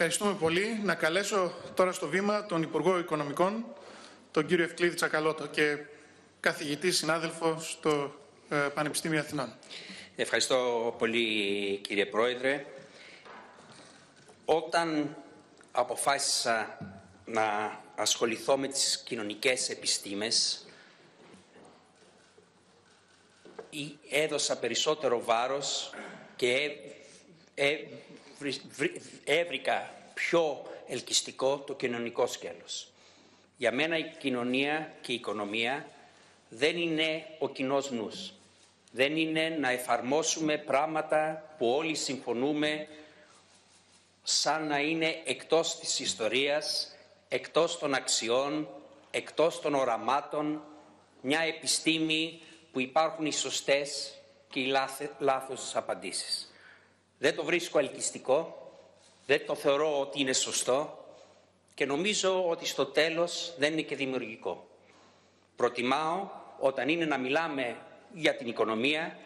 Ευχαριστούμε πολύ. Να καλέσω τώρα στο βήμα τον Υπουργό Οικονομικών, τον κύριο Ευκλήδη Τσακαλώτο και καθηγητή συνάδελφο στο ε, Πανεπιστήμιο Αθηνών. Ευχαριστώ πολύ κύριε Πρόεδρε. Όταν αποφάσισα να ασχοληθώ με τις κοινωνικές επιστήμες έδωσα περισσότερο βάρος και έβρικα πιο ελκυστικό το κοινωνικό σκέλος. Για μένα η κοινωνία και η οικονομία δεν είναι ο κοινός νους. Δεν είναι να εφαρμόσουμε πράγματα που όλοι συμφωνούμε σαν να είναι εκτός της ιστορίας, εκτός των αξιών, εκτός των οραμάτων, μια επιστήμη που υπάρχουν οι σωστές και οι λάθος απαντήσεις. Δεν το βρίσκω ελκυστικό, δεν το θεωρώ ότι είναι σωστό και νομίζω ότι στο τέλος δεν είναι και δημιουργικό. Προτιμάω όταν είναι να μιλάμε για την οικονομία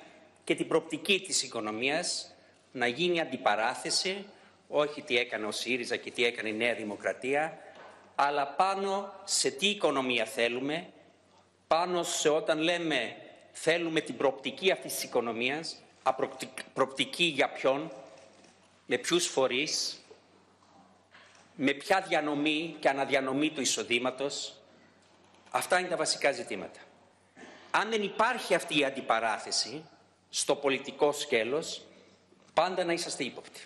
και την προπτική της οικονομίας να γίνει αντιπαράθεση, όχι τι έκανε ο ΣΥΡΙΖΑ και τι έκανε η Νέα Δημοκρατία, αλλά πάνω σε τι οικονομία θέλουμε, πάνω σε όταν λέμε θέλουμε την προπτική αυτής της οικονομίας, προπτική για ποιον, με ποιους φορείς, με ποια διανομή και αναδιανομή του εισοδήματος. Αυτά είναι τα βασικά ζητήματα. Αν δεν υπάρχει αυτή η αντιπαράθεση στο πολιτικό σκέλος, πάντα να είσαστε ύποπτοι.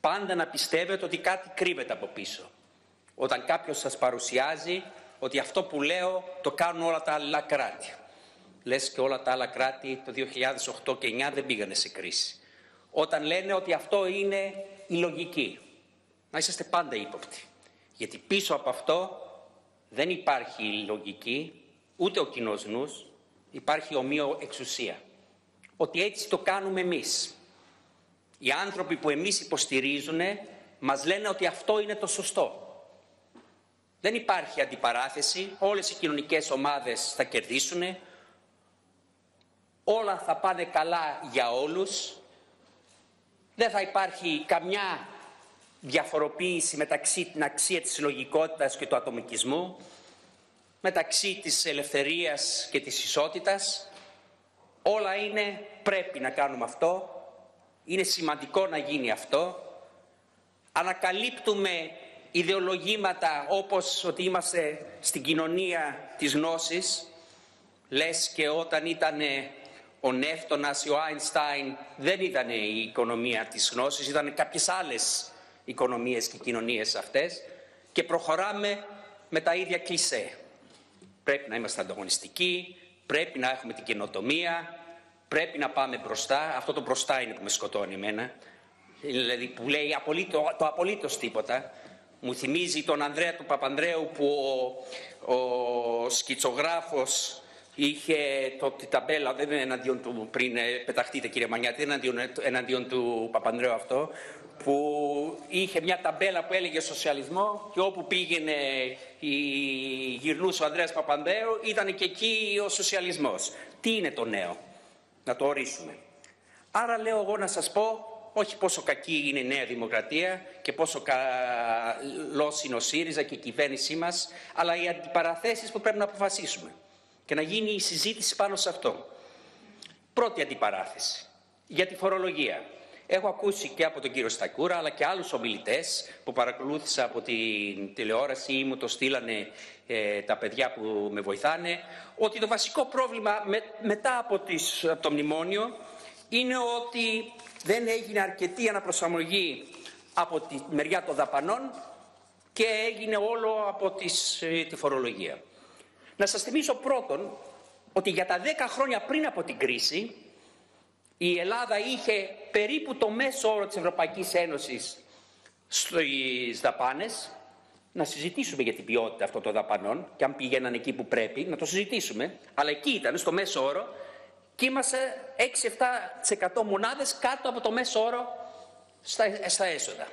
Πάντα να πιστεύετε ότι κάτι κρύβεται από πίσω. Όταν κάποιος σας παρουσιάζει ότι αυτό που λέω το κάνουν όλα τα άλλα κράτη λες και όλα τα άλλα κράτη το 2008 και 2009 δεν πήγανε σε κρίση. Όταν λένε ότι αυτό είναι η λογική. Να είσαστε πάντα ύποπτοι. Γιατί πίσω από αυτό δεν υπάρχει η λογική, ούτε ο κοινός νους, υπάρχει ομοίο εξουσία. Ότι έτσι το κάνουμε εμείς. Οι άνθρωποι που εμείς υποστηρίζουν μας λένε ότι αυτό είναι το σωστό. Δεν υπάρχει αντιπαράθεση, όλες οι κοινωνικές ομάδες θα κερδίσουν, όλα θα πάνε καλά για όλους, δεν θα υπάρχει καμιά διαφοροποίηση μεταξύ την αξία της λογικότητας και του ατομικισμού, μεταξύ της ελευθερίας και της ισότητας. Όλα είναι πρέπει να κάνουμε αυτό, είναι σημαντικό να γίνει αυτό. Ανακαλύπτουμε ιδεολογήματα όπως ότι είμαστε στην κοινωνία της γνώσης, λες και όταν ήταν ο Νεύτωνας, ο Άινστάιν δεν ήταν η οικονομία της γνώσης, ήταν κάποιες άλλες οικονομίες και κοινωνίες αυτές και προχωράμε με τα ίδια κλισέ. Πρέπει να είμαστε ανταγωνιστικοί, πρέπει να έχουμε την καινοτομία, πρέπει να πάμε μπροστά. Αυτό το μπροστά είναι που με σκοτώνει εμένα. Δηλαδή που λέει απολύτω, το απολύτως τίποτα. Μου θυμίζει τον Ανδρέα του Παπανδρέου που ο, ο σκητσογράφος είχε το, τη ταμπέλα, δεν είναι εναντίον του πριν ε, πεταχτείτε κύριε Μανιάτη, δεν είναι εναντίον, του Παπανδρέου αυτό, που είχε μια ταμπέλα που έλεγε σοσιαλισμό και όπου πήγαινε η, γυρνούσε ο Ανδρέας Παπανδρέου ήταν και εκεί ο σοσιαλισμός. Τι είναι το νέο, να το ορίσουμε. Άρα λέω εγώ να σας πω όχι πόσο κακή είναι η Νέα Δημοκρατία και πόσο καλός είναι ο ΣΥΡΙΖΑ και η κυβέρνησή μας, αλλά οι αντιπαραθέσεις που πρέπει να αποφασίσουμε και να γίνει η συζήτηση πάνω σε αυτό. Πρώτη αντιπαράθεση για τη φορολογία. Έχω ακούσει και από τον κύριο Στακούρα αλλά και άλλους ομιλητές που παρακολούθησα από την τηλεόραση ή μου το στείλανε ε, τα παιδιά που με βοηθάνε ότι το βασικό πρόβλημα μετά από, τις, από το μνημόνιο είναι ότι δεν έγινε αρκετή αναπροσαρμογή από τη μεριά των δαπανών και έγινε όλο από τις, ε, τη φορολογία. Να σας θυμίσω πρώτον ότι για τα 10 χρόνια πριν από την κρίση η Ελλάδα είχε περίπου το μέσο όρο της Ευρωπαϊκής Ένωσης στις δαπάνες. Να συζητήσουμε για την ποιότητα αυτών των δαπανών και αν πήγαιναν εκεί που πρέπει, να το συζητήσουμε. Αλλά εκεί ήταν, στο μέσο όρο, και είμαστε 6-7% μονάδες κάτω από το μέσο όρο στα, στα έσοδα.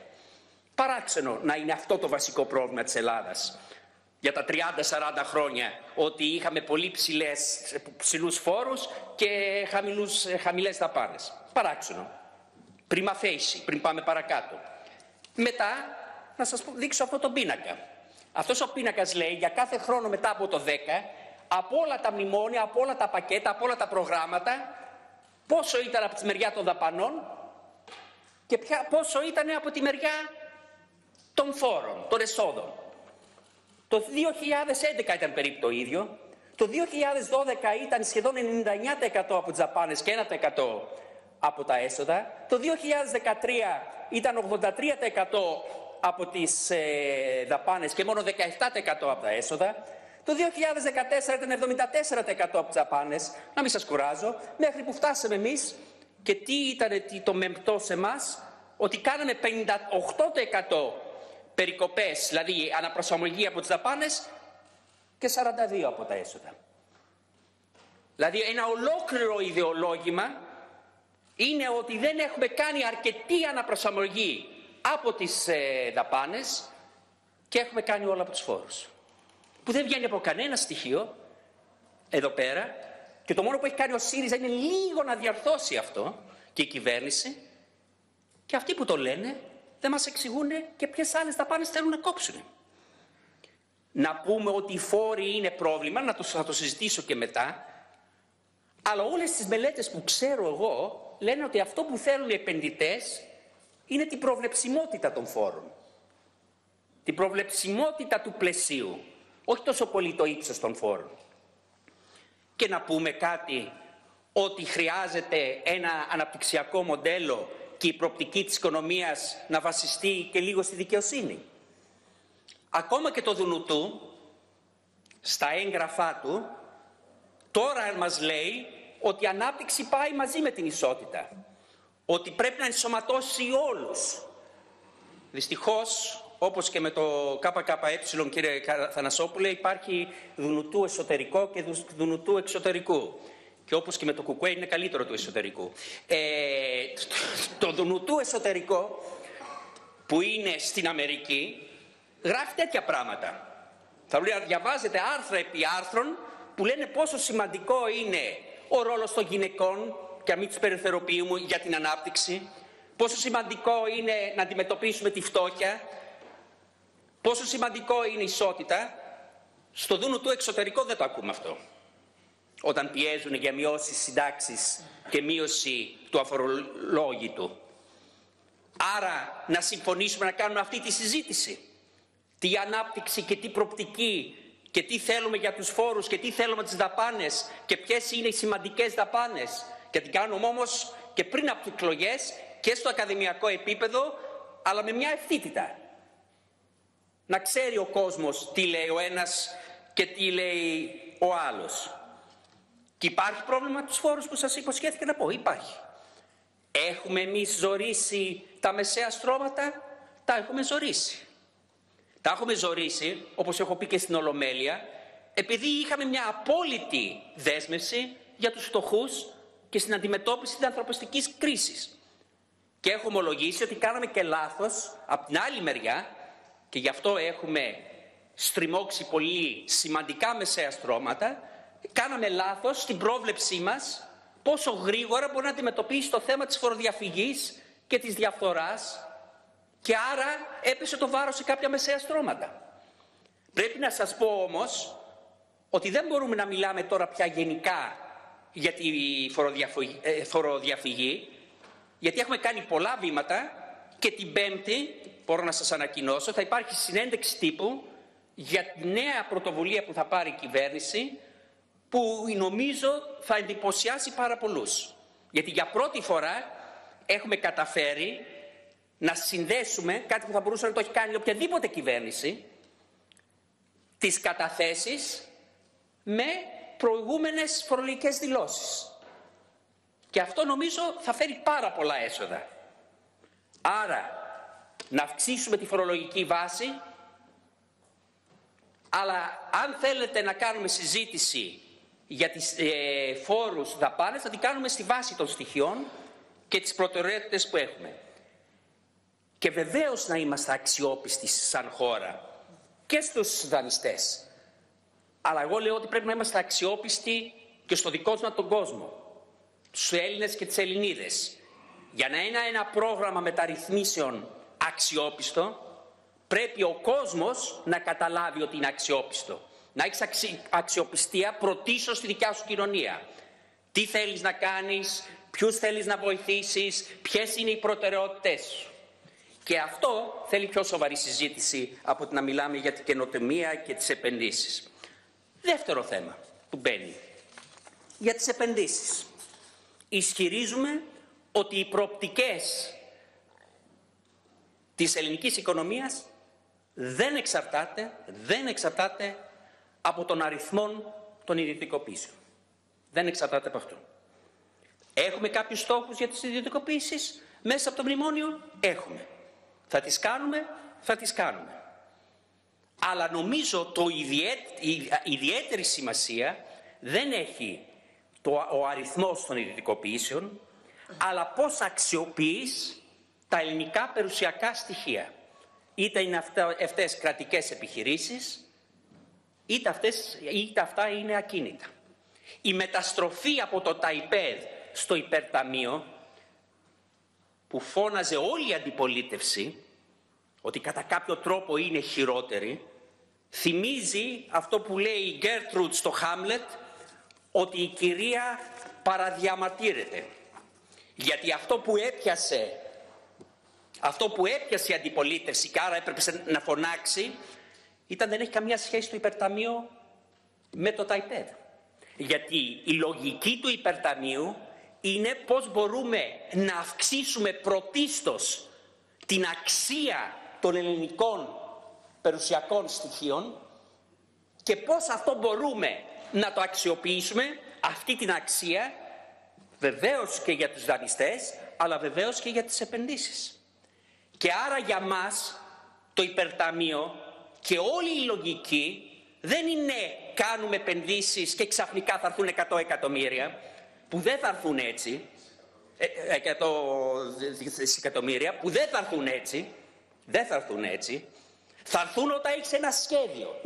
Παράξενο να είναι αυτό το βασικό πρόβλημα της Ελλάδας για τα 30-40 χρόνια ότι είχαμε πολύ ψηλές, ψηλούς φόρους και χαμηλούς, χαμηλές δαπάνες. Παράξενο. Πριν facie, πριν πάμε παρακάτω. Μετά να σας δείξω αυτό το πίνακα. Αυτός ο πίνακας λέει για κάθε χρόνο μετά από το 10 από όλα τα μνημόνια, από όλα τα πακέτα, από όλα τα προγράμματα πόσο ήταν από τη μεριά των δαπανών και ποια, πόσο ήταν από τη μεριά των φόρων, των εσόδων. Το 2011 ήταν περίπου το ίδιο. Το 2012 ήταν σχεδόν 99% από τις δαπάνες και 1% από τα έσοδα. Το 2013 ήταν 83% από τις ε, δαπάνες και μόνο 17% από τα έσοδα. Το 2014 ήταν 74% από τις δαπάνες, να μην σας κουράζω, μέχρι που φτάσαμε εμείς και τι ήταν το μεμπτό σε εμάς, ότι κάναμε 58% περικοπές, δηλαδή αναπροσαρμογή από τις δαπάνες και 42% από τα έσοδα. Δηλαδή ένα ολόκληρο ιδεολόγημα είναι ότι δεν έχουμε κάνει αρκετή αναπροσαρμογή από τις ε, δαπάνες και έχουμε κάνει όλα από τους φόρους. Που δεν βγαίνει από κανένα στοιχείο εδώ πέρα και το μόνο που έχει κάνει ο ΣΥΡΙΖΑ είναι λίγο να διαρθώσει αυτό και η κυβέρνηση και αυτοί που το λένε δεν μας εξηγούν και ποιες άλλες δαπάνες θέλουν να κόψουν. Να πούμε ότι οι φόροι είναι πρόβλημα, να το, θα το συζητήσω και μετά, αλλά όλες τις μελέτες που ξέρω εγώ λένε ότι αυτό που θέλουν οι επενδυτές είναι την προβλεψιμότητα των φόρων. Την προβλεψιμότητα του πλαισίου. Όχι τόσο πολύ το ύψος των φόρων. Και να πούμε κάτι ότι χρειάζεται ένα αναπτυξιακό μοντέλο και η προπτική της οικονομίας να βασιστεί και λίγο στη δικαιοσύνη. Ακόμα και το Δουνουτού, στα έγγραφά του, τώρα μας λέει ότι η ανάπτυξη πάει μαζί με την ισότητα. Ότι πρέπει να ενσωματώσει όλους. Δυστυχώς, όπως και με το ΚΚΕ, κύριε Θανασόπουλε, υπάρχει Δουνουτού εσωτερικό και Δουνουτού εξωτερικού. Και όπως και με το κουκουέ είναι καλύτερο του εσωτερικού. Ε, το Δουνουτού εσωτερικό που είναι στην Αμερική γράφει τέτοια πράγματα. Θα διαβάζετε άρθρα επί άρθρων που λένε πόσο σημαντικό είναι ο ρόλος των γυναικών και να μην τις περιθεροποιούμε για την ανάπτυξη, πόσο σημαντικό είναι να αντιμετωπίσουμε τη φτώχεια, πόσο σημαντικό είναι η ισότητα, στο δούνο του εξωτερικό δεν το ακούμε αυτό. Όταν πιέζουν για μειώσεις συντάξεις και μείωση του αφορολόγητου. Άρα να συμφωνήσουμε να κάνουμε αυτή τη συζήτηση. Τι ανάπτυξη και τι προπτική και τι θέλουμε για τους φόρους και τι θέλουμε τις δαπάνες και ποιες είναι οι σημαντικές δαπάνες. Και την κάνουμε όμως και πριν από τις εκλογές και στο ακαδημιακό επίπεδο, αλλά με μια ευθύτητα. Να ξέρει ο κόσμος τι λέει ο ένας και τι λέει ο άλλος. Και υπάρχει πρόβλημα με τους φόρους που σας υποσχέθηκα να πω. Υπάρχει. Έχουμε εμείς ζωρίσει τα μεσαία στρώματα; Τα έχουμε ζωρίσει. Τα έχουμε ζωρίσει, όπως έχω πει και στην Ολομέλεια, επειδή είχαμε μια απόλυτη δέσμευση για τους φτωχούς και στην αντιμετώπιση της ανθρωπιστικής κρίσης. Και έχω ομολογήσει ότι κάναμε και λάθος από την άλλη μεριά και γι' αυτό έχουμε στριμώξει πολύ σημαντικά μεσαία στρώματα, κάναμε λάθος στην πρόβλεψή μας πόσο γρήγορα μπορεί να αντιμετωπίσει το θέμα της φοροδιαφυγής και της διαφθοράς και άρα έπεσε το βάρος σε κάποια μεσαία στρώματα. Πρέπει να σας πω όμως ότι δεν μπορούμε να μιλάμε τώρα πια γενικά για τη ε, φοροδιαφυγή, γιατί έχουμε κάνει πολλά βήματα και την Πέμπτη, μπορώ να σας ανακοινώσω, θα υπάρχει συνέντευξη τύπου για τη νέα πρωτοβουλία που θα πάρει η κυβέρνηση, που νομίζω θα εντυπωσιάσει πάρα πολλούς. Γιατί για πρώτη φορά έχουμε καταφέρει να συνδέσουμε κάτι που θα μπορούσε να το έχει κάνει οποιαδήποτε κυβέρνηση, τις καταθέσεις με προηγούμενες φορολογικές δηλώσεις. Και αυτό νομίζω θα φέρει πάρα πολλά έσοδα. Άρα, να αυξήσουμε τη φορολογική βάση, αλλά αν θέλετε να κάνουμε συζήτηση για τις ε, φόρους δαπάνες, θα την κάνουμε στη βάση των στοιχείων και τις προτεραιότητες που έχουμε. Και βεβαίως να είμαστε αξιόπιστοι σαν χώρα και στους δανειστές. Αλλά εγώ λέω ότι πρέπει να είμαστε αξιόπιστοι και στο δικό μας τον κόσμο. Τους Έλληνες και τις Ελληνίδες. Για να είναι ένα πρόγραμμα μεταρρυθμίσεων αξιόπιστο, πρέπει ο κόσμος να καταλάβει ότι είναι αξιόπιστο. Να έχεις αξιοπιστία πρωτίστως στη δικιά σου κοινωνία. Τι θέλεις να κάνεις, ποιους θέλεις να βοηθήσεις, ποιες είναι οι προτεραιότητες σου. Και αυτό θέλει πιο σοβαρή συζήτηση από το να μιλάμε για την καινοτομία και τις επενδύσεις. Δεύτερο θέμα που μπαίνει. Για τις επενδύσεις. Ισχυρίζουμε ότι οι προοπτικές της ελληνικής οικονομίας δεν εξαρτάται, δεν εξαρτάται από τον αριθμό των ιδιωτικοποίησεων. Δεν εξαρτάται από αυτό. Έχουμε κάποιους στόχους για τις ιδιωτικοποίησεις μέσα από το μνημόνιο; Έχουμε. Θα τις κάνουμε, θα τις κάνουμε. Αλλά νομίζω το η ιδιαίτερη σημασία δεν έχει το, ο αριθμός των ιδιωτικοποιήσεων, αλλά πώς αξιοποιείς τα ελληνικά περιουσιακά στοιχεία. Είτε είναι αυτά, αυτές κρατικές επιχειρήσεις, είτε, αυτές, είτε αυτά είναι ακίνητα. Η μεταστροφή από το ΤΑΙΠΕΔ στο υπερταμείο, που φώναζε όλη η αντιπολίτευση, ότι κατά κάποιο τρόπο είναι χειρότερη, θυμίζει αυτό που λέει η Γκέρτρουντ στο Χάμλετ, ότι η κυρία παραδιαματήρεται. Γιατί αυτό που έπιασε, αυτό που έπιασε η αντιπολίτευση και άρα έπρεπε να φωνάξει, ήταν δεν έχει καμία σχέση το υπερταμείο με το ΤΑΙΠΕΔ. Γιατί η λογική του υπερταμείου είναι πώς μπορούμε να αυξήσουμε πρωτίστως την αξία των ελληνικών περιουσιακών στοιχείων και πώς αυτό μπορούμε να το αξιοποιήσουμε, αυτή την αξία, βεβαίως και για τους δανειστές, αλλά βεβαίως και για τις επενδύσεις. Και άρα για μας το υπερταμείο και όλη η λογική δεν είναι κάνουμε επενδύσεις και ξαφνικά θα έρθουν 100 εκατομμύρια, που δεν θα έρθουν έτσι, 100 ε, δισεκατομμύρια, που δεν θα έρθουν έτσι, δεν θα έρθουν έτσι, θα έρθουν όταν έχεις ένα σχέδιο.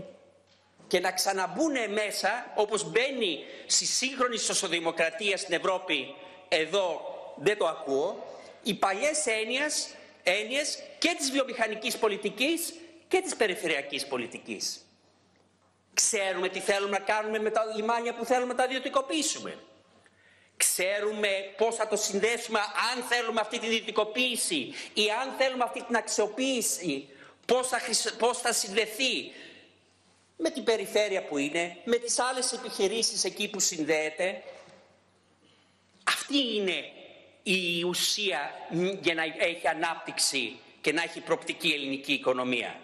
Και να ξαναμπούν μέσα όπως μπαίνει στη σύγχρονη σοσιοδημοκρατία στην Ευρώπη εδώ δεν το ακούω οι παλιές έννοιες, έννοιες και της βιομηχανικής πολιτικής και της περιφερειακής πολιτικής. Ξέρουμε τι θέλουμε να κάνουμε με τα λιμάνια που θέλουμε να τα ιδιωτικοποιήσουμε. Ξέρουμε πώς θα το συνδέσουμε αν θέλουμε αυτή την ιδιωτικοποίηση ή αν θέλουμε αυτή την αξιοποίηση, πώς θα, πώς θα συνδεθεί με την περιφέρεια που είναι, με τις άλλες επιχειρήσεις εκεί που συνδέεται. Αυτή είναι η ουσία για να έχει ανάπτυξη και να έχει προπτική ελληνική οικονομία.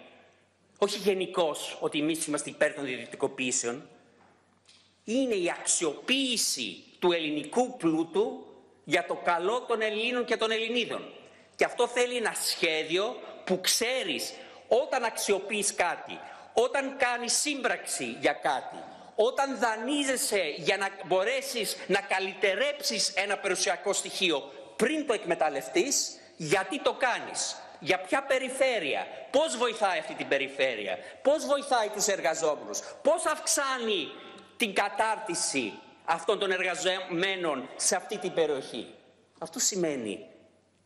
Όχι γενικώς ότι εμείς είμαστε υπέρ των ιδιωτικοποιήσεων. Είναι η αξιοποίηση του ελληνικού πλούτου για το καλό των Ελλήνων και των Ελληνίδων. Και αυτό θέλει ένα σχέδιο που ξέρεις όταν αξιοποιείς κάτι, όταν κάνεις σύμπραξη για κάτι, όταν δανείζεσαι για να μπορέσεις να καλυτερέψεις ένα περιουσιακό στοιχείο πριν το εκμεταλλευτείς, γιατί το κάνεις, για ποια περιφέρεια, πώς βοηθάει αυτή την περιφέρεια, πώς βοηθάει τους εργαζόμενους, πώς αυξάνει την κατάρτιση αυτών των εργαζομένων σε αυτή την περιοχή; Αυτό σημαίνει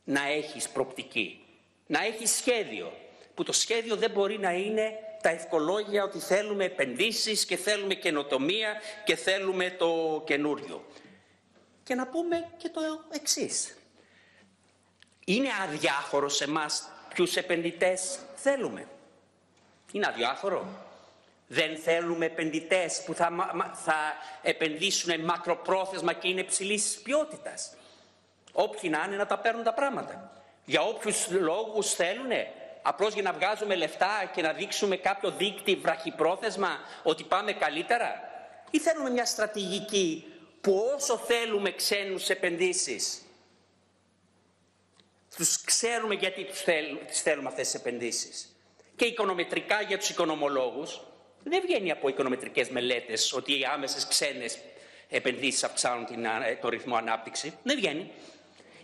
να έχεις προπτική, να έχεις σχέδιο, που το σχέδιο δεν μπορεί να είναι τα ευκολόγια ότι θέλουμε επενδύσεις και θέλουμε καινοτομία και θέλουμε το καινούριο. Και να πούμε και το εξής. Είναι αδιάφορο σε μας ποιους επενδυτές θέλουμε. Είναι αδιάφορο. Δεν θέλουμε επενδυτές που θα, θα επενδύσουν μακροπρόθεσμα και είναι υψηλής ποιότητας. Όποιοι να είναι να τα παίρνουν τα πράγματα. Για όποιους λόγους θέλουν, απλώς για να βγάζουμε λεφτά και να δείξουμε κάποιο δίκτυ βραχυπρόθεσμα ότι πάμε καλύτερα. Ή θέλουμε μια στρατηγική που όσο θέλουμε ξένους επενδύσεις, τους ξέρουμε γιατί τους θέλουμε, τις θέλουμε αυτές τις επενδύσεις. Και οικονομετρικά για τους οικονομολόγους, δεν βγαίνει από οικονομετρικές μελέτες ότι οι άμεσες ξένες επενδύσεις αυξάνουν την, το ρυθμό ανάπτυξη. Δεν βγαίνει.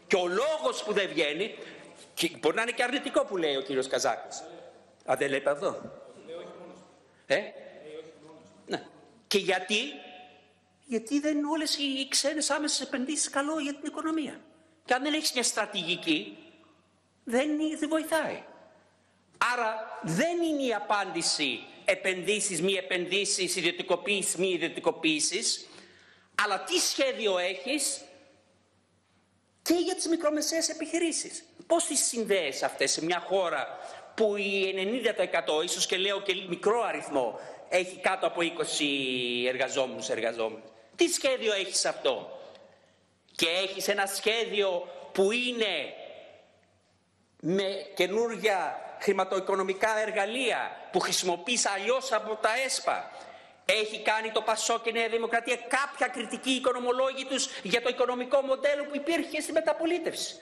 Και ο λόγος που δεν βγαίνει, και μπορεί να είναι και αρνητικό που λέει ο κύριος Καζάκος. Α, δεν λέει εδώ. Ε; Ναι. Και γιατί, γιατί δεν είναι όλες οι ξένες άμεσες επενδύσεις καλό για την οικονομία. Και αν δεν έχεις μια στρατηγική, δεν, δεν βοηθάει. Άρα δεν είναι η απάντηση επενδύσεις, μη επενδύσεις, ιδιωτικοποίησεις, μη ιδιωτικοποίησεις, αλλά τι σχέδιο έχεις και για τις μικρομεσαίες επιχειρήσεις. Πώς τις συνδέεις αυτές σε μια χώρα που η 90% ίσως και λέω και μικρό αριθμό έχει κάτω από 20 εργαζόμενους εργαζόμενους. Τι σχέδιο έχεις αυτό; Και έχεις ένα σχέδιο που είναι με καινούργια χρηματοοικονομικά εργαλεία που χρησιμοποίησα αλλιώς από τα ΕΣΠΑ. Έχει κάνει το Πασό και η Νέα Δημοκρατία κάποια κριτική οικονομολόγη τους για το οικονομικό μοντέλο που υπήρχε στη μεταπολίτευση.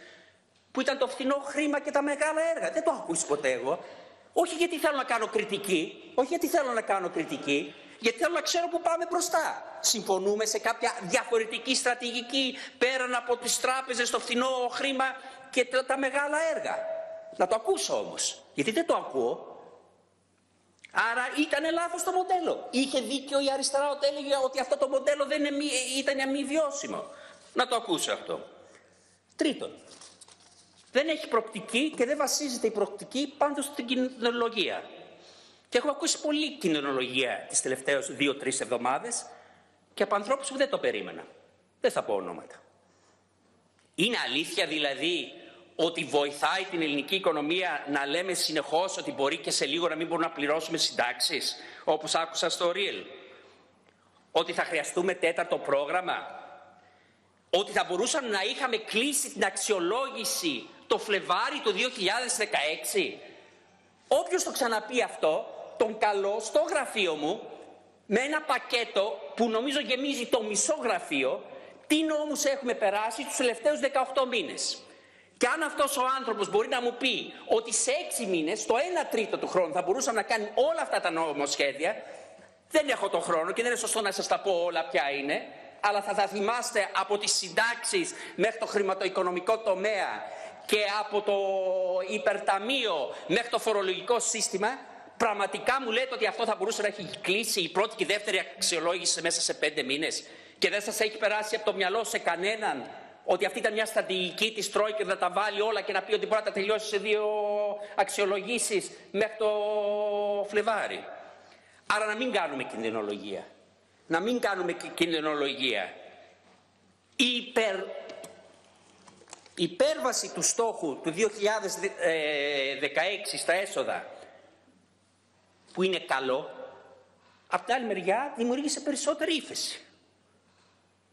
Που ήταν το φθηνό χρήμα και τα μεγάλα έργα. Δεν το έχω ακούσει ποτέ εγώ. Όχι γιατί θέλω να κάνω κριτική, όχι γιατί θέλω να κάνω κριτική, γιατί θέλω να ξέρω που πάμε μπροστά. Συμφωνούμε σε κάποια διαφορετική στρατηγική πέραν από τις τράπεζες, το φθηνό χρήμα και τα μεγάλα έργα. Να το ακούσω όμως, γιατί δεν το ακούω. Άρα ήταν λάθος το μοντέλο. Είχε δίκιο η αριστερά όταν έλεγε ότι αυτό το μοντέλο δεν είναι, ήταν μη βιώσιμο. Να το ακούσω αυτό. Τρίτον, δεν έχει προπτική και δεν βασίζεται η προπτική πάντως στην κοινωνιολογία. Και έχω ακούσει πολλή κοινωνιολογία τις τελευταίες δύο-τρεις εβδομάδες και από ανθρώπους που δεν το περίμενα. Δεν θα πω ονόματα. Είναι αλήθεια δηλαδή ότι βοηθάει την ελληνική οικονομία να λέμε συνεχώς ότι μπορεί και σε λίγο να μην μπορούμε να πληρώσουμε συντάξεις, όπως άκουσα στο Real. Ότι θα χρειαστούμε τέταρτο πρόγραμμα. Ότι θα μπορούσαμε να είχαμε κλείσει την αξιολόγηση το Φλεβάρι του 2016. Όποιος το ξαναπεί αυτό, τον καλώ στο γραφείο μου με ένα πακέτο που νομίζω γεμίζει το μισό γραφείο τι νόμους έχουμε περάσει τους τελευταίους 18 μήνες; Και αν αυτός ο άνθρωπος μπορεί να μου πει ότι σε έξι μήνες, στο 1 τρίτο του χρόνου θα μπορούσαμε να κάνει όλα αυτά τα νομοσχέδια, δεν έχω τον χρόνο και δεν είναι σωστό να σας τα πω όλα ποια είναι, αλλά θα τα θυμάστε από τις συντάξεις μέχρι το χρηματοοικονομικό τομέα και από το υπερταμείο μέχρι το φορολογικό σύστημα, πραγματικά μου λέτε ότι αυτό θα μπορούσε να έχει κλείσει η πρώτη και η δεύτερη αξιολόγηση μέσα σε πέντε μήνες και δεν σας έχει περάσει από το μυαλό σε κανέναν ότι αυτή ήταν μια στρατηγική της Τρόικερ να τα βάλει όλα και να πει ότι μπορεί να τα τελειώσει σε δύο αξιολογήσεις μέχρι το Φλεβάρι. Άρα να μην κάνουμε κινδυνολογία. Να μην κάνουμε κινδυνολογία. Η υπερ... υπέρβαση του στόχου του 2016 στα έσοδα που είναι καλό, από την άλλη μεριά δημιούργησε περισσότερη ύφεση.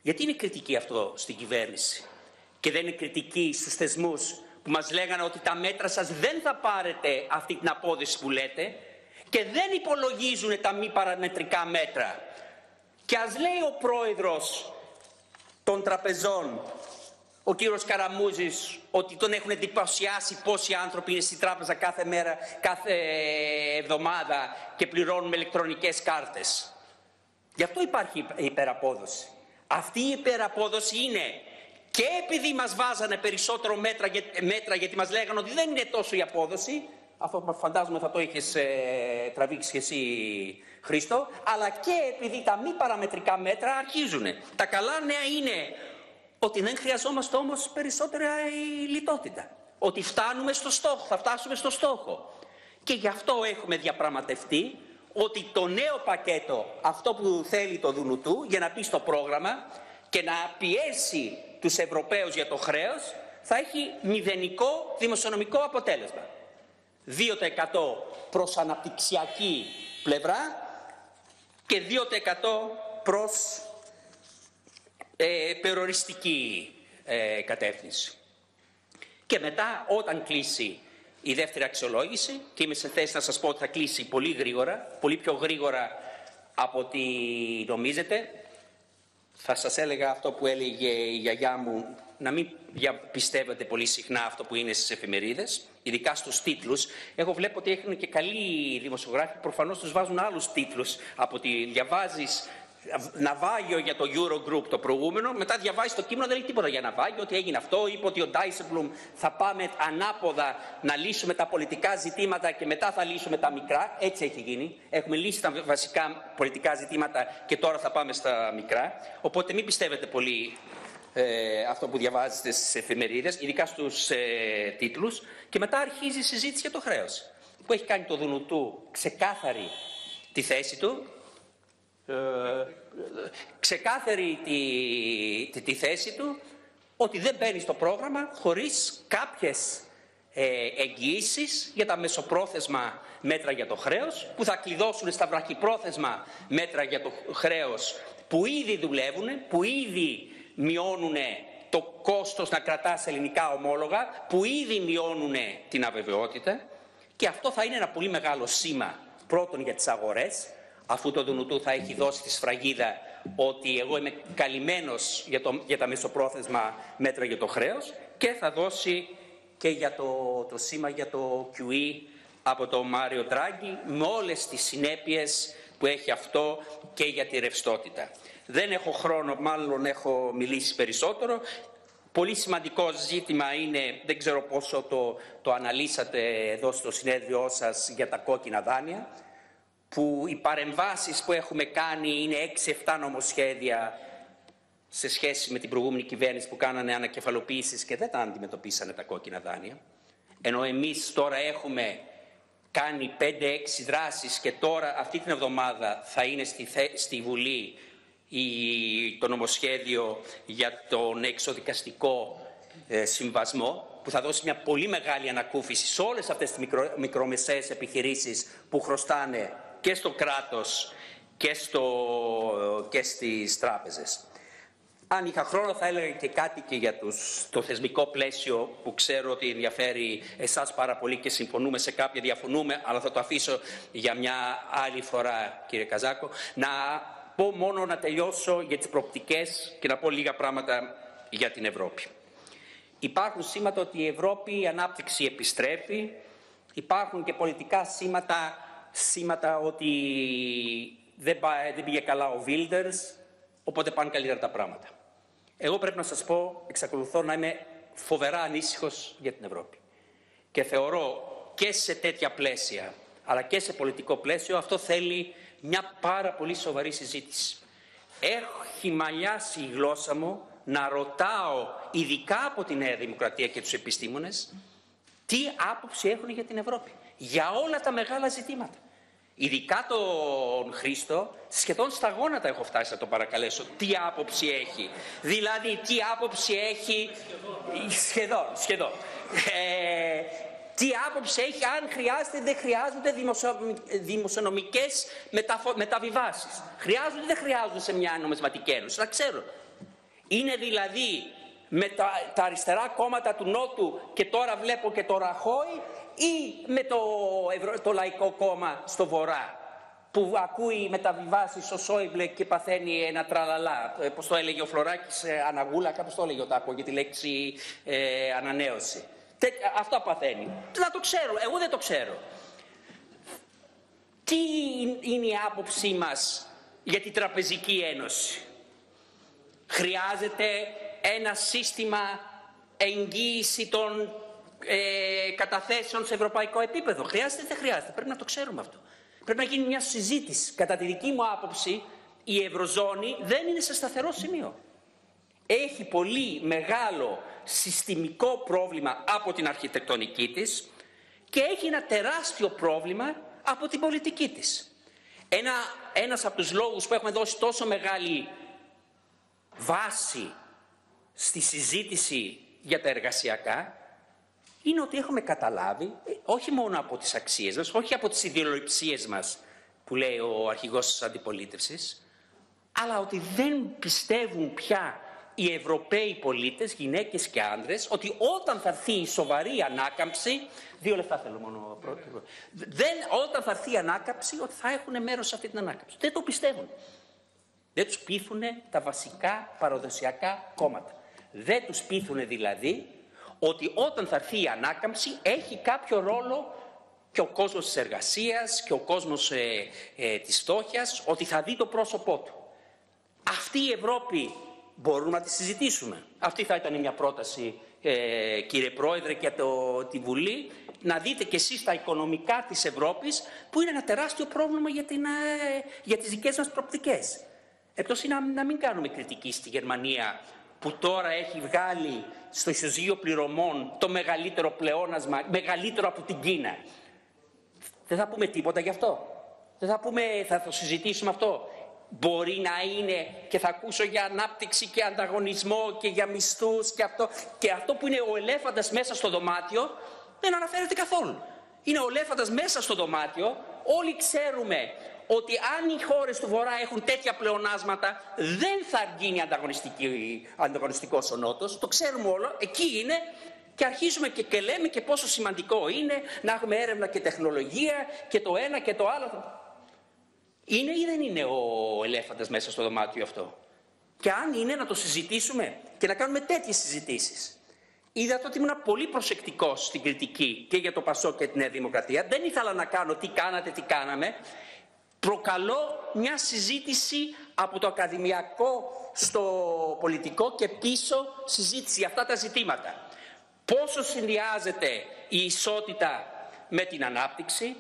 Γιατί είναι κριτική αυτό στην κυβέρνηση; Και δεν είναι κριτική στους θεσμούς που μας λέγανε ότι τα μέτρα σας δεν θα πάρετε αυτή την απόδειξη που λέτε και δεν υπολογίζουν τα μη παραμετρικά μέτρα. Και ας λέει ο πρόεδρος των τραπεζών, ο κύριος Καραμούζης, ότι τον έχουν εντυπωσιάσει πόσοι άνθρωποι είναι στην τράπεζα κάθε μέρα, κάθε εβδομάδα και πληρώνουν με ηλεκτρονικές κάρτες. Γι' αυτό υπάρχει υπεραπόδοση. Αυτή η υπεραπόδοση είναι και επειδή μας βάζανε περισσότερο μέτρα, μέτρα γιατί μας λέγανε ότι δεν είναι τόσο η απόδοση, αυτό που φαντάζομαι θα το είχες ε, τραβήξει και εσύ Χρήστο, αλλά και επειδή τα μη παραμετρικά μέτρα αρχίζουν. Τα καλά νέα είναι ότι δεν χρειαζόμαστε όμως περισσότερη λιτότητα. Ότι φτάνουμε στο στόχο, θα φτάσουμε στο στόχο. Και γι' αυτό έχουμε διαπραγματευτεί ότι το νέο πακέτο, αυτό που θέλει το Δουνουτού για να πει στο πρόγραμμα και να πιέσει τους Ευρωπαίους για το χρέος, θα έχει μηδενικό δημοσιονομικό αποτέλεσμα. 2% προς αναπτυξιακή πλευρά και 2% προς ε, περιοριστική ε, κατεύθυνση. Και μετά όταν κλείσει η δεύτερη αξιολόγηση και είμαι σε θέση να σας πω ότι θα κλείσει πολύ γρήγορα, πολύ πιο γρήγορα από ό,τι νομίζετε. Θα σας έλεγα αυτό που έλεγε η γιαγιά μου, να μην πιστεύετε πολύ συχνά αυτό που είναι στις εφημερίδες, ειδικά στους τίτλους. Εγώ βλέπω ότι έχουν και καλοί δημοσιογράφοι, προφανώς τους βάζουν άλλους τίτλους από ότι διαβάζεις ναυάγιο για το Eurogroup το προηγούμενο, μετά διαβάζει το κείμενο, δεν έχει τίποτα για ναυάγιο, ότι έγινε αυτό, είπε ότι ο Ντάισεμπλουμ θα πάμε ανάποδα να λύσουμε τα πολιτικά ζητήματα και μετά θα λύσουμε τα μικρά. Έτσι έχει γίνει. Έχουμε λύσει τα βασικά πολιτικά ζητήματα και τώρα θα πάμε στα μικρά. Οπότε μην πιστεύετε πολύ ε, αυτό που διαβάζετε στις εφημερίδες, ειδικά στους ε, τίτλους. Και μετά αρχίζει η συζήτηση για το χρέος. που έχει κάνει το Δουνουτού ξεκάθαρη τη θέση του, ε, ξεκάθαρη τη, τη, θέση του, ότι δεν μπαίνει στο πρόγραμμα χωρίς κάποιες ε, εγγυήσεις για τα μεσοπρόθεσμα μέτρα για το χρέος, που θα κλειδώσουν στα βραχυπρόθεσμα μέτρα για το χρέος που ήδη δουλεύουν, που ήδη μειώνουν το κόστος να κρατάς σε ελληνικά ομόλογα, που ήδη μειώνουν την αβεβαιότητα. Και αυτό θα είναι ένα πολύ μεγάλο σήμα πρώτον για τις αγορές, αφού το Δουνουτού θα έχει δώσει τη σφραγίδα ότι εγώ είμαι καλυμμένος για, το, για τα μεσοπρόθεσμα μέτρα για το χρέος και θα δώσει και για το, το σήμα για το QE από τον Μάριο Τράγκη με όλες τις συνέπειες που έχει αυτό και για τη ρευστότητα. Δεν έχω χρόνο, μάλλον έχω μιλήσει περισσότερο. Πολύ σημαντικό ζήτημα είναι, δεν ξέρω πόσο το, το αναλύσατε εδώ στο συνέδριό σας για τα κόκκινα δάνεια, που οι παρεμβάσεις που έχουμε κάνει είναι 6-7 νομοσχέδια σε σχέση με την προηγούμενη κυβέρνηση που κάνανε ανακεφαλοποίησεις και δεν τα αντιμετωπίσανε τα κόκκινα δάνεια. Ενώ εμείς τώρα έχουμε κάνει 5-6 δράσεις και τώρα αυτή την εβδομάδα θα είναι στη, στη Βουλή η, το νομοσχέδιο για τον εξοδικαστικό ε, συμβασμό που θα δώσει μια πολύ μεγάλη ανακούφιση σε όλες αυτές τις μικρο, μικρομεσαίες επιχειρήσεις που χρωστάνε και στο κράτος και, στο, και στις τράπεζες. Αν είχα χρόνο θα έλεγα και κάτι και για τους, το θεσμικό πλαίσιο που ξέρω ότι ενδιαφέρει εσάς πάρα πολύ και συμφωνούμε σε κάποια, διαφωνούμε, αλλά θα το αφήσω για μια άλλη φορά κύριε Καζάκο. Να πω μόνο να τελειώσω για τις προπτικές και να πω λίγα πράγματα για την Ευρώπη. Υπάρχουν σήματα ότι η Ευρώπη η ανάπτυξη επιστρέφει, υπάρχουν και πολιτικά σήματα, σήματα ότι δεν, δεν πήγε καλά ο Βίλντερς, οπότε πάνε καλύτερα τα πράγματα. Εγώ πρέπει να σας πω, εξακολουθώ να είμαι φοβερά ανήσυχος για την Ευρώπη. Και θεωρώ και σε τέτοια πλαίσια, αλλά και σε πολιτικό πλαίσιο, αυτό θέλει μια πάρα πολύ σοβαρή συζήτηση. Έχει μαλλιάσει η γλώσσα μου να ρωτάω, ειδικά από τη Νέα Δημοκρατία και τους επιστήμονες, τι άποψη έχουν για την Ευρώπη. Για όλα τα μεγάλα ζητήματα. Ειδικά τον Χρήστο, σχεδόν στα γόνατα έχω φτάσει να το παρακαλέσω. Τι άποψη έχει. Δηλαδή, τι άποψη έχει. Σχεδόν, σχεδόν. Ε, τι άποψη έχει, αν χρειάζεται, δεν χρειάζονται δημοσιο... δημοσιονομικές μεταφο... μεταβιβάσεις. Χρειάζονται, δεν χρειάζονται σε μια νομισματική ένωση. Να ξέρω. Είναι δηλαδή με τα, τα αριστερά κόμματα του Νότου και τώρα βλέπω και το Ραχώη ή με το, το Λαϊκό Κόμμα στο Βορρά που ακούει μεταβιβάσεις ο Σόιμπλε και παθαίνει ένα τραλαλά. Ε, πώς το έλεγε ο Φλωράκης, ε, αναγούλα, κάπως το έλεγε ο Τάκο για τη λέξη ε, ανανέωση. Τε, αυτό παθαίνει. Να το ξέρω, εγώ δεν το ξέρω. Τι είναι η άποψή μας για την Τραπεζική Ένωση; Χρειάζεται ένα σύστημα εγγύηση των ε, καταθέσεων σε ευρωπαϊκό επίπεδο. Χρειάζεται ή δεν χρειάζεται. Πρέπει να το ξέρουμε αυτό. Πρέπει να γίνει μια συζήτηση. Κατά τη δική μου άποψη, η Ευρωζώνη δεν είναι σε σταθερό σημείο. Έχει πολύ μεγάλο συστημικό πρόβλημα από την αρχιτεκτονική της και έχει ένα τεράστιο πρόβλημα από την πολιτική της. Ένα, ένας από τους λόγους που έχουμε δώσει τόσο μεγάλη βάση στη συζήτηση για τα εργασιακά είναι ότι έχουμε καταλάβει, ε, όχι μόνο από τις αξίες μας, όχι από τις ιδεολογίες μας, που λέει ο αρχηγός της αντιπολίτευσης, αλλά ότι δεν πιστεύουν πια οι Ευρωπαίοι πολίτες, γυναίκες και άνδρες, ότι όταν θα έρθει η σοβαρή ανάκαμψη, δύο λεπτά θέλω μόνο πρώτο, δεν, όταν θα έρθει η ανάκαμψη, ότι θα έχουν μέρος σε αυτή την ανάκαμψη. Δεν το πιστεύουν. Δεν τους πείθουν τα βασικά παραδοσιακά κόμματα. Δεν τους πείθουν δηλαδή ότι όταν θα έρθει η ανάκαμψη έχει κάποιο ρόλο και ο κόσμος της εργασίας και ο κόσμος ε, ε, της φτώχειας, ότι θα δει το πρόσωπό του. Αυτή η Ευρώπη μπορούμε να τη συζητήσουμε. Αυτή θα ήταν μια πρόταση, ε, κύριε Πρόεδρε, και το, τη Βουλή, να δείτε κι εσείς τα οικονομικά της Ευρώπης, που είναι ένα τεράστιο πρόβλημα για, την, ε, για τις δικές μας προπτικές. Εκτός να, να μην κάνουμε κριτική στη Γερμανία, που τώρα έχει βγάλει στο ισοζύγιο πληρωμών το μεγαλύτερο πλεόνασμα, μεγαλύτερο από την Κίνα. Δεν θα πούμε τίποτα γι' αυτό. Δεν θα πούμε, θα το συζητήσουμε αυτό. Μπορεί να είναι και θα ακούσω για ανάπτυξη και ανταγωνισμό και για μισθούς και αυτό. Και αυτό που είναι ο ελέφαντας μέσα στο δωμάτιο δεν αναφέρεται καθόλου. Είναι ο ελέφαντας μέσα στο δωμάτιο. Όλοι ξέρουμε ότι αν οι χώρες του Βορρά έχουν τέτοια πλεονάσματα δεν θα γίνει ανταγωνιστικός ο Νότος. Το ξέρουμε όλο. Εκεί είναι και αρχίζουμε και, και λέμε και πόσο σημαντικό είναι να έχουμε έρευνα και τεχνολογία και το ένα και το άλλο. Είναι ή δεν είναι ο ελέφαντας μέσα στο δωμάτιο αυτό; Και αν είναι να το συζητήσουμε και να κάνουμε τέτοιες συζητήσεις. Είδατε ότι ήμουν πολύ προσεκτικός στην κριτική και για το Πασό και την Νέα Δημοκρατία. Δεν ήθελα να κάνω τι κάνατε, τι κάναμε. Προκαλώ μια συζήτηση από το ακαδημιακό στο πολιτικό και πίσω συζήτηση για αυτά τα ζητήματα. Πόσο συνδυάζεται η ισότητα με την ανάπτυξη,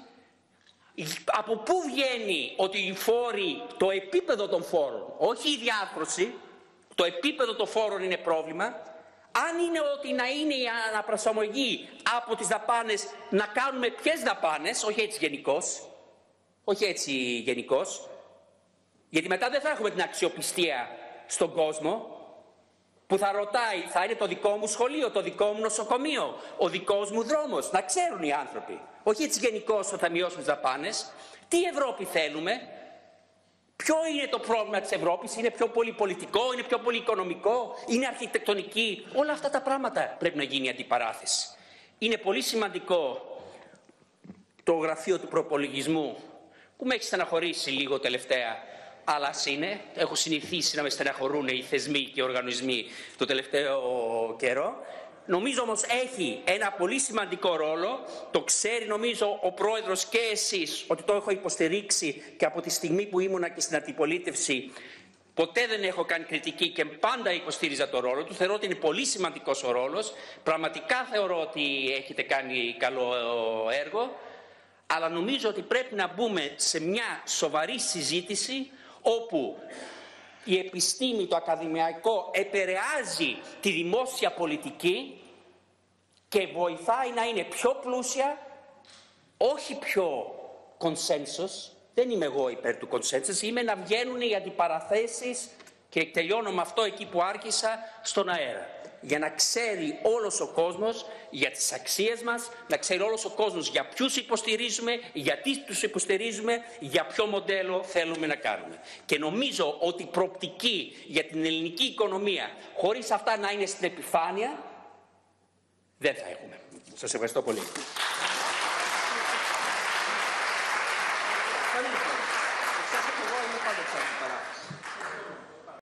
από πού βγαίνει ότι οι φόροι, το επίπεδο των φόρων, όχι η διάρθρωση, το επίπεδο των φόρων είναι πρόβλημα, αν είναι ότι να είναι η αναπροσαρμογή από τις δαπάνες, να κάνουμε ποιες δαπάνες, όχι έτσι γενικώς, όχι έτσι γενικώς, γιατί μετά δεν θα έχουμε την αξιοπιστία στον κόσμο, που θα ρωτάει, θα είναι το δικό μου σχολείο, το δικό μου νοσοκομείο, ο δικός μου δρόμος. Να ξέρουν οι άνθρωποι. Όχι έτσι γενικώς θα μειώσουμε τις δαπάνες. Τι Ευρώπη θέλουμε, Ποιο είναι το πρόβλημα της Ευρώπης, είναι πιο πολύ πολιτικό, είναι πιο πολύ οικονομικό, είναι αρχιτεκτονική. Όλα αυτά τα πράγματα πρέπει να γίνει η αντιπαράθεση. Είναι πολύ σημαντικό το γραφείο του προπολογισμού που με έχει στεναχωρήσει λίγο τελευταία αλλά είναι. Έχω συνηθίσει να με στεναχωρούν οι θεσμοί και οι οργανισμοί το τελευταίο καιρό. Νομίζω όμως έχει ένα πολύ σημαντικό ρόλο, το ξέρει νομίζω ο πρόεδρος και εσείς ότι το έχω υποστηρίξει και από τη στιγμή που ήμουνα και στην αντιπολίτευση Ποτέ δεν έχω κάνει κριτική και πάντα υποστήριζα το ρόλο του. Θεωρώ ότι είναι πολύ σημαντικός ο ρόλος. Πραγματικά θεωρώ ότι έχετε κάνει καλό έργο. Αλλά νομίζω ότι πρέπει να μπούμε σε μια σοβαρή συζήτηση όπου η επιστήμη, το ακαδημαϊκό επηρεάζει τη δημόσια πολιτική και βοηθάει να είναι πιο πλούσια, όχι πιο consensus, δεν είμαι εγώ υπέρ του consensus, είμαι να βγαίνουν οι αντιπαραθέσεις και τελειώνω με αυτό εκεί που άρχισα στον αέρα για να ξέρει όλος ο κόσμος για τις αξίες μας, να ξέρει όλος ο κόσμος για ποιους υποστηρίζουμε, γιατί τους υποστηρίζουμε, για ποιο μοντέλο θέλουμε να κάνουμε. Και νομίζω ότι προπτική για την ελληνική οικονομία, χωρίς αυτά να είναι στην επιφάνεια, δεν θα έχουμε. Σας ευχαριστώ πολύ.